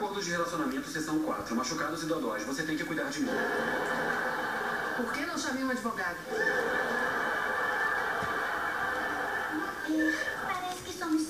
Acordos de relacionamento, sessão 4. Machucados e dodóis, você tem que cuidar de mim. Por que não chamei um advogado? Parece que somos